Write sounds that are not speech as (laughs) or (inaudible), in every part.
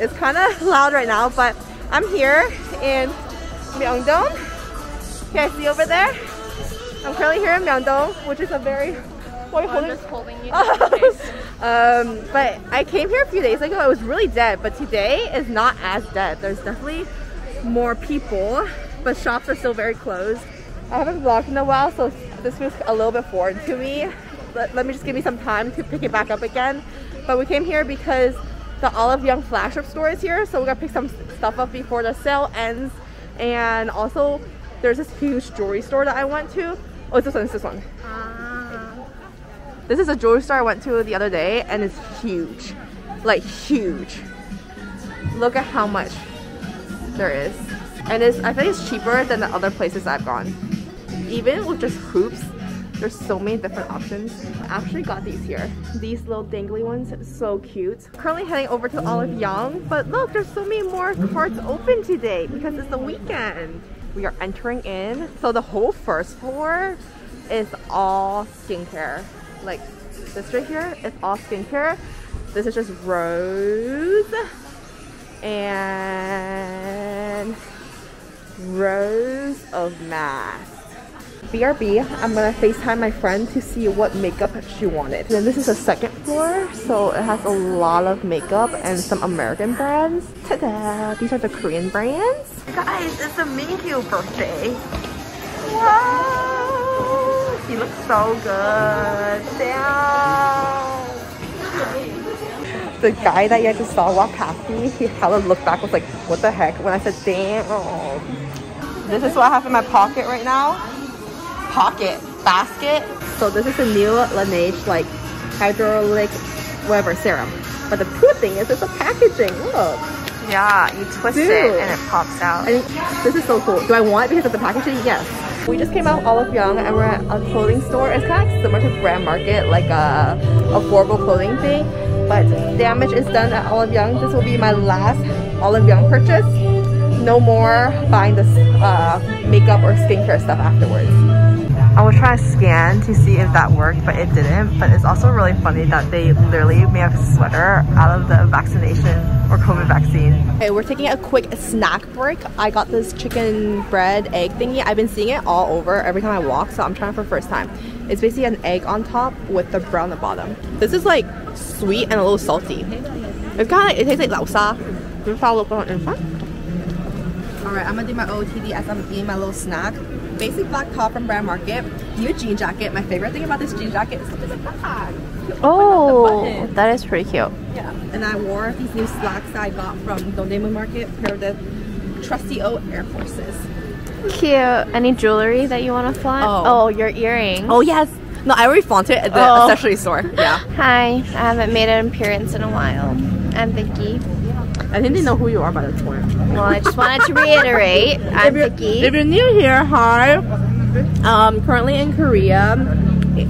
It's kind of loud right now, but I'm here in Myeongdong. Can I see over there? I'm currently here in Myeongdong, which is a very what are you holding? holding you. (laughs) um, but I came here a few days ago. It was really dead, but today is not as dead. There's definitely more people, but shops are still very closed. I haven't vlogged in a while, so this feels a little bit foreign to me. Let, let me just give me some time to pick it back up again. But we came here because the Olive Young flagship store is here, so we're gonna pick some stuff up before the sale ends. And also, there's this huge jewelry store that I went to. Oh, it's this one, it's this one. Ah. This is a jewelry store I went to the other day and it's huge. Like huge. Look at how much there is. And it's I think it's cheaper than the other places I've gone. Even with just hoops, there's so many different options. I actually got these here. These little dangly ones, so cute. Currently heading over to Olive Young, but look, there's so many more carts open today because it's the weekend. We are entering in. So the whole first floor is all skincare like this right here is all skincare. This is just rows and rows of masks. BRB, I'm gonna FaceTime my friend to see what makeup she wanted. Then this is the second floor, so it has a lot of makeup and some American brands. Ta-da! These are the Korean brands. Guys, it's a Mingyu birthday. Wow! He looks so good. Damn! The guy that you just saw walk past me, he hella looked back was like, what the heck? When I said, damn. This is what I have in my pocket right now. Pocket. Basket. So this is a new Laneige like hydraulic whatever serum. But the cool thing is it's a packaging. Look. Yeah, you twist Dude. it and it pops out. I this is so cool. Do I want it because of the packaging? Yes. We just came out Olive Young and we're at a clothing store. It's kind of similar to Brand Market, like a affordable clothing thing. But damage is done at Olive Young. This will be my last Olive Young purchase. No more buying this uh, makeup or skincare stuff afterwards. I will try to scan to see if that worked, but it didn't. But it's also really funny that they literally made a sweater out of the vaccination or COVID vaccine. Okay, we're taking a quick snack break. I got this chicken bread egg thingy. I've been seeing it all over every time I walk, so I'm trying for first time. It's basically an egg on top with the brown on the bottom. This is like sweet and a little salty. It's kind of, like, it tastes like lausa. You follow up on in front? Alright, I'm gonna do my OOTD as I'm eating my little snack. Basic black top from Brand Market. New jean jacket. My favorite thing about this jean jacket is it's a bag. Oh, that is pretty cute. Yeah. And I wore these new slacks that I got from Dongdaemun Market. Pair of the trusty old Air Forces. Cute. Any jewelry that you want to flaunt? Oh. Oh, your earrings. Oh yes. No, I already flaunted it at the Oh. accessory store. Yeah. (laughs) Hi, I haven't made an appearance in a while. I'm Vicky. I think they know who you are by the point. Well, I just wanted to reiterate, (laughs) I'm if, Vicky. if you're new here, hi. Um, currently in Korea.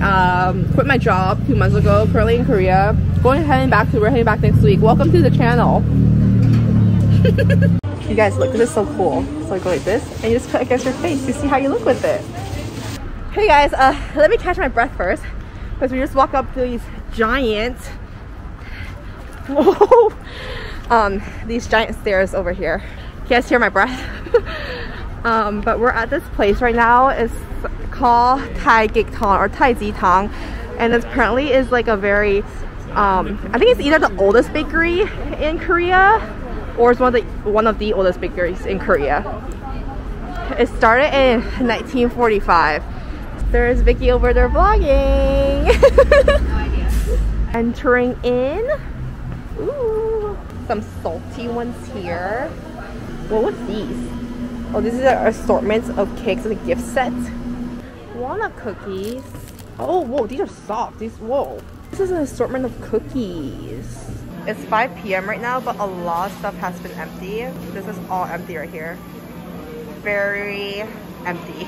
Um, quit my job two months ago. Currently in Korea. Going heading back to we're heading back next week. Welcome to the channel. (laughs) you guys, look, this is so cool. So I go like this, and you just put it against your face to see how you look with it. Hey guys, uh, let me catch my breath first, because we just walk up to these giant, (laughs) whoa, um, these giant stairs over here. You guys hear my breath? (laughs) um, but we're at this place right now. It's called Tai Gik Tong or Tai Ji Tong, and it apparently is like a very, um, I think it's either the oldest bakery in Korea or it's one of the one of the oldest bakeries in Korea. It started in 1945. There's Vicky over there vlogging. (laughs) Entering in. Ooh, some salty ones here. What was these? Oh, this is an assortment of cakes and a gift set. Walnut cookies. Oh, whoa, these are soft. These, whoa. This is an assortment of cookies. It's 5 p.m. right now, but a lot of stuff has been empty. This is all empty right here. Very empty.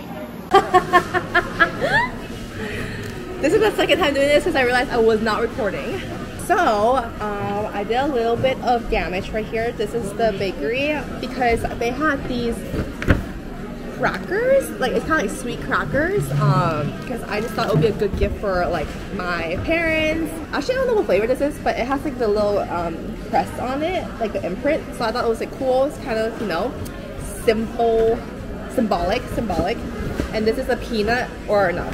(laughs) this is the second time doing this since I realized I was not recording. So, um, I did a little bit of damage right here. This is the bakery because they had these crackers. Like it's kind of like sweet crackers. Um, because I just thought it would be a good gift for like my parents. Actually, I don't know what flavor this is, but it has like the little um crest on it, like the imprint. So I thought it was like cool. It's kind of you know simple, symbolic, symbolic. And this is a peanut or no?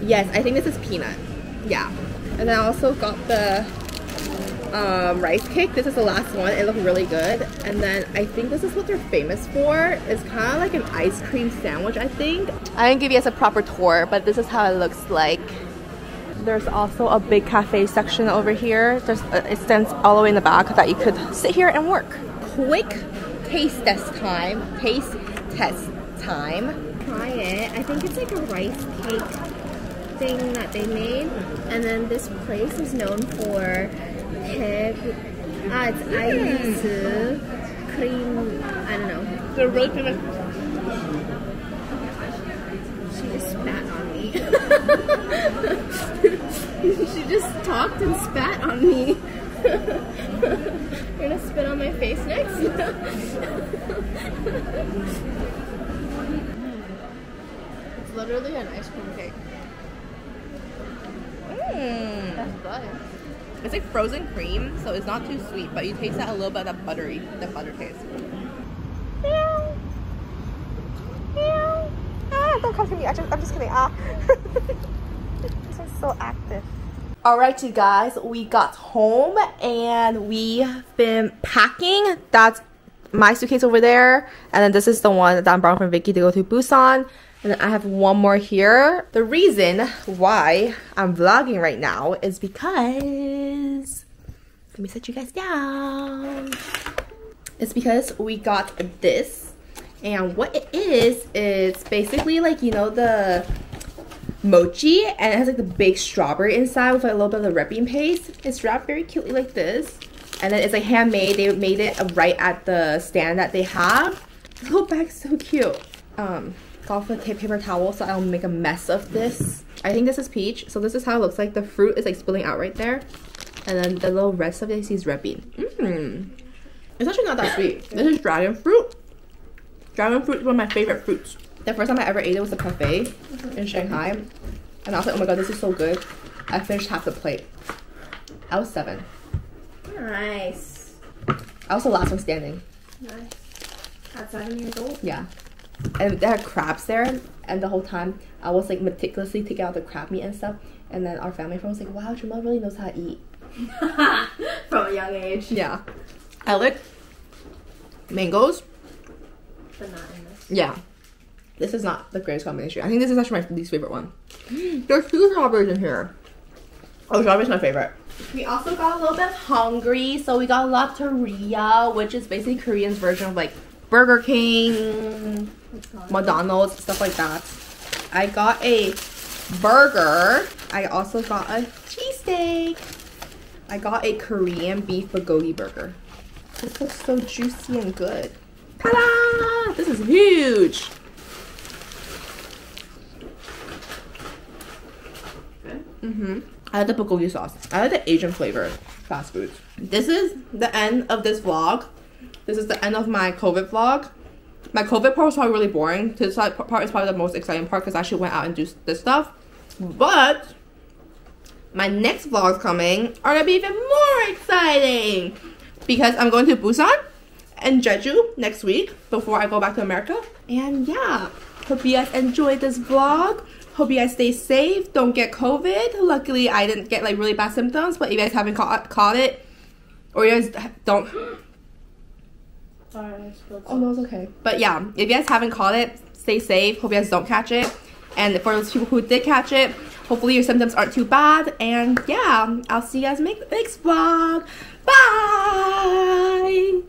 Yes, I think this is peanut. Yeah. And I also got the um, rice cake. This is the last one. It looked really good. And then I think this is what they're famous for. It's kind of like an ice cream sandwich, I think. I didn't give you guys a proper tour, but this is how it looks like. There's also a big cafe section over here. There's uh, it extends all the way in the back that you could sit here and work. Quick taste test time. Taste test time. Try it. I think it's like a rice cake thing that they made. And then this place is known for pig. Ah, it's ice cream. I don't know. They're really famous. She just spat on me. (laughs) she just talked and spat on me. (laughs) You're gonna spit on my face next? (laughs) It's literally an ice cream cake. Mmm. That's good. It's like frozen cream, so it's not too sweet, but you taste that a little bit of that buttery, the butter taste. Meow. Meow. Ah, don't come to me. I just, I'm just kidding. Ah. (laughs) this one's so active. Alright, you guys, we got home and we've been packing. That's my suitcase over there, and then this is the one that I'm borrowing from Vicky to go to Busan. And I have one more here. The reason why I'm vlogging right now is because let me set you guys down. It's because we got this. And what it is, is basically like, you know, the mochi and it has like the big strawberry inside with like a little bit of the wrapping paste. It's wrapped very cutely like this. And then it's like handmade. They made it right at the stand that they have. The little bag's so cute. Um, off a paper towel so I don't make a mess of this. I think this is peach. So this is how it looks like. The fruit is like spilling out right there. And then the little rest of it is wrapping. Mmm. It's actually not that sweet. This is dragon fruit. Dragon fruit is one of my favorite fruits. The first time I ever ate it was a buffet in Shanghai. And I was like, oh my god, this is so good. I finished half the plate. I was seven. Nice. I was the last one standing. Nice. At seven years old? Yeah. And there are crabs there, and the whole time I was like meticulously taking out the crab meat and stuff. And then our family friend was like, "Wow, Jamal really knows how to eat." (laughs) From a young age. Yeah. I like mangoes. But not in this. Yeah. This is not the greatest combination. I think this is actually my least favorite one. There's two strawberries in here. Oh, strawberries my favorite. We also got a little bit hungry, so we got Lotteria, which is basically Korean's version of like Burger King, McDonald's, stuff like that. I got a burger. I also got a cheesesteak. I got a Korean beef bulgogi burger. This looks so juicy and good. Ta-da! This is huge. Mm-hmm. I like the bulgogi sauce. I like the Asian flavor fast foods. This is the end of this vlog. This is the end of my COVID vlog. My COVID part was probably really boring. This part is probably the most exciting part because I actually went out and do this stuff. But my next vlogs coming are gonna be even more exciting because I'm going to Busan and Jeju next week before I go back to America. And yeah, hope you guys enjoyed this vlog. Hope you guys stay safe. Don't get COVID. Luckily, I didn't get like really bad symptoms, but if you guys haven't caught, caught it or you guys don't Alright, Oh no, it's okay. But yeah, if you guys haven't caught it, stay safe. Hope you guys don't catch it. And for those people who did catch it, hopefully your symptoms aren't too bad. And yeah, I'll see you guys in the next vlog. Bye!